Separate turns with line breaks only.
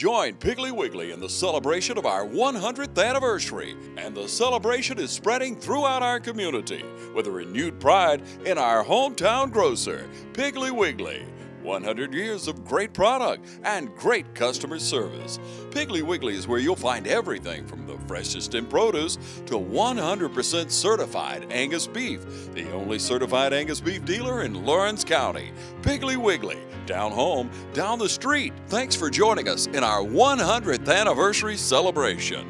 Join Piggly Wiggly in the celebration of our 100th anniversary, and the celebration is spreading throughout our community with a renewed pride in our hometown grocer, Piggly Wiggly. 100 years of great product and great customer service. Piggly Wiggly is where you'll find everything from the freshest in produce to 100% certified Angus beef, the only certified Angus beef dealer in Laurens County. Piggly Wiggly, down home, down the street. Thanks for joining us in our 100th anniversary celebration.